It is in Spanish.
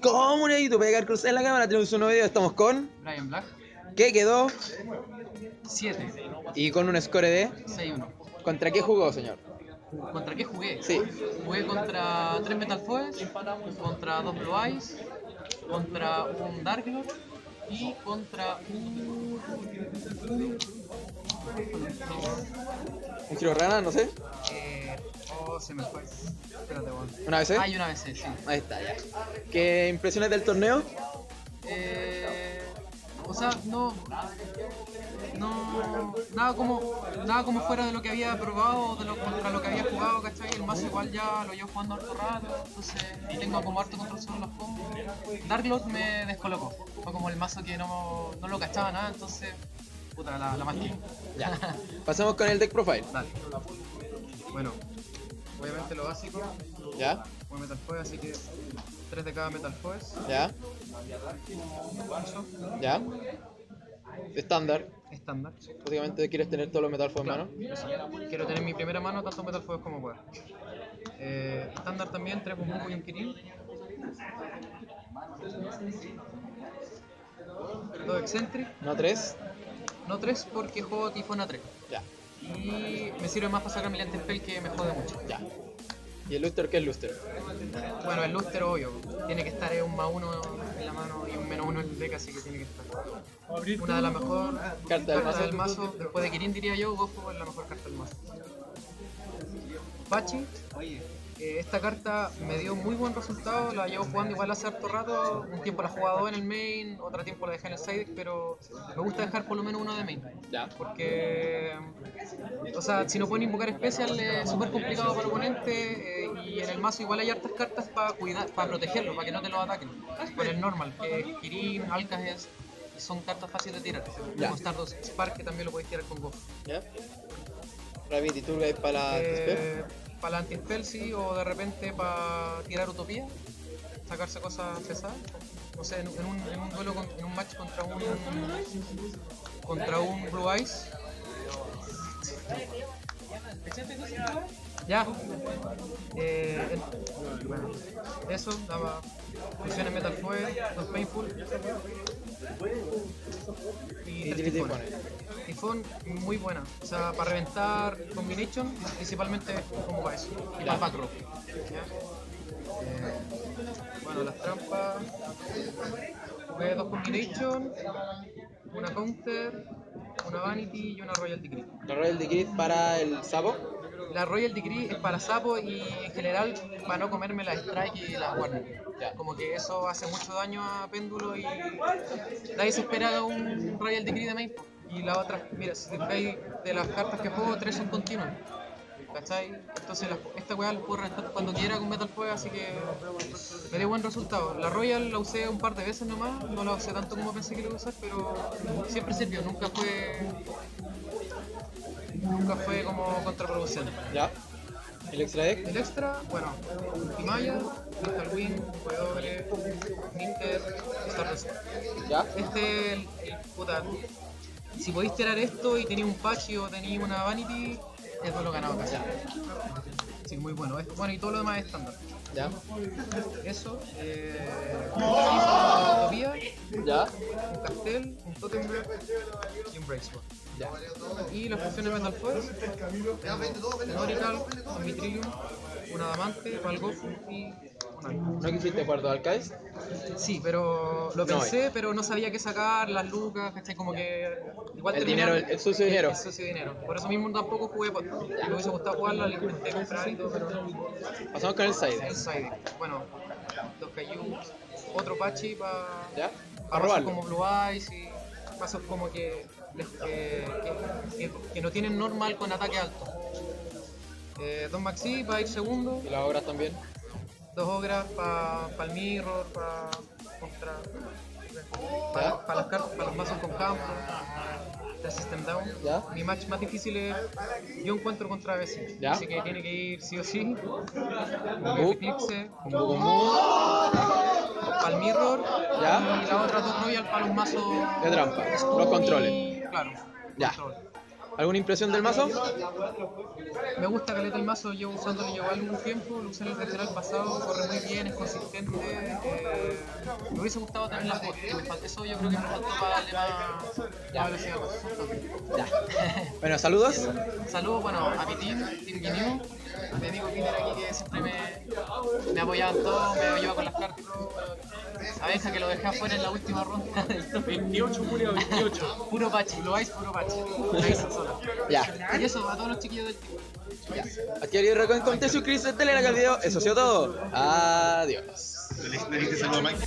comunidad, pegar cruzar en la cámara, tenemos un nuevo video, estamos con... Brian Black, ¿Qué quedó? 7, Y con un score de... 6-1. ¿Contra qué jugó, señor? ¿Contra qué jugué? Sí. Jugué contra 3 Metal Foes, contra 2 Blue Eyes, contra un Darklord y contra un. ¿Un giro rana? No sé. Eh, oh, se me fue. Espérate, weón. ¿Una vez? Hay una vez, sí. Ahí está, ya. ¿Qué impresiones del torneo? Eh, o sea, no, no, nada como, nada como fuera de lo que había probado, de lo, contra lo que había jugado, ¿cachai? El mazo igual ya lo llevo jugando harto rato, entonces, y tengo como harto control sobre los combos. Darklord me descolocó, fue como el mazo que no, no lo cachaba nada, entonces, puta, la, la masqué. Ya. Pasamos con el deck profile. Dale. Bueno, obviamente lo básico, ¿Ya? Metal Foes, así que 3 de cada Metal Foes, ¿Ya? ¿Ya? Estándar. estándar. Básicamente quieres tener todos los metal en mano. Eso. Quiero tener mi primera mano tanto Metal Fuego como pueda. Eh, estándar también, tres Bumbu y un Kirin. Dos Eccentric, No tres. no tres porque juego Tifón a 3. Ya. Y me sirve más para sacar mi lente spell que me jode mucho. Ya. ¿Y el Luster qué es Luster? Bueno, el Luster obvio, tiene que estar un más uno en la mano y un menos uno en el deck, así que tiene que estar. Una de las mejores Carta del mazo. del mazo, después de Kirin diría yo, Gofu es la mejor carta del mazo. Pachi, eh, esta carta me dio muy buen resultado, la llevo jugando igual hace harto rato, un tiempo la he jugado en el main, otro tiempo la dejé en el side pero me gusta dejar por lo menos uno de main. Ya. Porque, o sea, si no pueden invocar especial es súper complicado para el oponente eh, y en el mazo igual hay hartas cartas para cuidar, para protegerlo, para que no te lo ataquen. Con el normal, que es Kirin, Alcazes, y son cartas fáciles de tirar. Ya. Como Stardust Spark, que también lo podéis tirar con Gof. ¿Ya? Rabbit y Turgay para Eh, para la sí, o de repente para tirar utopía, sacarse cosas pesadas. En un, en un duelo, con- en un match contra un contra un Blue Eyes. Ya. Eh, el- bueno, eso, daba funciones Metal Fuel, dos Painful y Y. Tifón muy buena, o sea, para reventar combination, principalmente como para eso, y para el back row, ¿ya? Eh, bueno, las trampas, jugué dos combination, una counter, una vanity y una royal decree. La Royal Decree para el sapo. La Royal Decree es para sapo y en general para no comerme la strike y la. Ya. Como que eso hace mucho daño a péndulo y nadie se espera un Royal Decree de main. Y la otra, mira, si te fijáis de las cartas que juego, tres son continuas. ¿Cachai? Entonces la- esta weá la puedo rentar cuando quiera con Metal Fuego, así que me dio buen resultado. La Royal la usé un par de veces nomás, no la usé tanto como pensé que la iba a usar, pero siempre sirvió, nunca fue. Nunca fue como contraproducente. ¿Ya? ¿El extra deck? El extra, bueno, Ultimaya, Crystal Wing, W, Ninter, Stardust. ¿Ya? Este, el, el- puta, si podéis tirar esto y tenéis un patch o tenéis una vanity, es lo ganado casi. Sí, muy bueno. Bueno, y todo lo demás es estándar. ¿Ya? Eso, eh, Utopía, ¿Ya? un Castel, un Totem y un Bracewell. ¿Ya? Y las funciones Metal Force, un Oracle, un Mitrillium, un Adamante, un Gofu y. ¿No quisiste acuerdo Alcaes? Sí, pero lo No pensé, pero no sabía qué sacar, las lucas, ¿cachai? Como que igual El terminar- dinero, el- el sucio dinero. El sucio dinero. Por eso mismo tampoco jugué, por- me hubiese gustado jugarla, le intenté comprar pero. Pasamos con el side. El side. Bueno, dos Kaiju, otro Pachi para ¿Ya? pa robarlo. como Blue Eyes y pasos como que, les- que, que- que- que no tienen normal con ataque alto. Eh, dos Maxi para ir segundo, Y las obras también. dos Ogras para el Mirror, para contra. Para, las cartas, para los mazos con campo, System Down. ¿Ya? Mi match más difícil es yo encuentro contra BC. ¿Ya? Así que tiene que ir sí o sí. Bu. Eclipse, Con Mirror ¿Ya? y la otra dos Royal para los mazos De trampa. Los controles. Claro. Ya. control. ¿Alguna impresión del mazo? Me gusta Caleta el mazo, llevo usándolo llevo algún tiempo, lo usé en el regional pasado, corre muy bien, es consistente. eh, me hubiese gustado tener las botas, eso yo creo que me faltó para darle más, más velocidad. Ya. Bueno, saludos. Saludos, bueno, a mi team, Team Guineo, a mi amigo Peter aquí que siempre me, me apoyaban todos, me ayudaba con las cartas. Abeja que lo dejé afuera en la última ronda 28, Julio, 28. puro pache, lo vais puro pache. Lo solo. Ya. Y eso, a todos los chiquillos del tipo. Ya. Aquí Ariel Racón, conté suscribirse, dale like al video. Eso ha sido todo. Adiós. Feliz saludo, Mike.